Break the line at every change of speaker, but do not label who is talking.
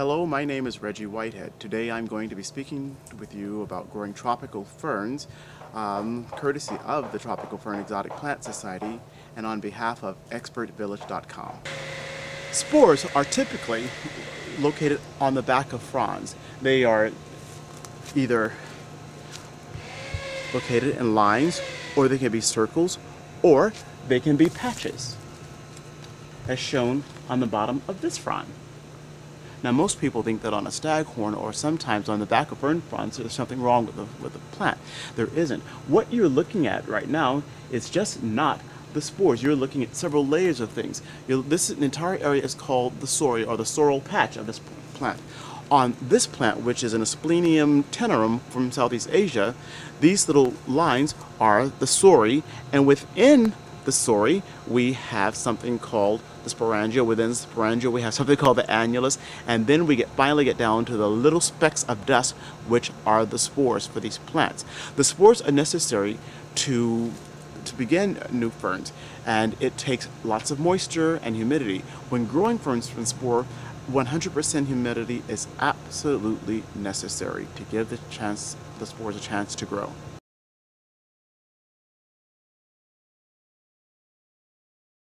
Hello, my name is Reggie Whitehead. Today I'm going to be speaking with you about growing tropical ferns, um, courtesy of the Tropical Fern Exotic Plant Society and on behalf of expertvillage.com. Spores are typically located on the back of fronds. They are either located in lines or they can be circles or they can be patches as shown on the bottom of this frond. Now most people think that on a staghorn or sometimes on the back of fern fronds there's something wrong with the, with the plant. There isn't. What you're looking at right now is just not the spores. You're looking at several layers of things. You're, this entire area is called the sori or the soral patch of this plant. On this plant, which is an Asplenium tenerum from Southeast Asia, these little lines are the sori, and within the sori, we have something called the sporangia. Within the sporangia, we have something called the annulus, and then we get finally get down to the little specks of dust, which are the spores for these plants. The spores are necessary to to begin new ferns, and it takes lots of moisture and humidity. When growing ferns from spore, 100% humidity is absolutely necessary to give the chance the spores a chance to grow.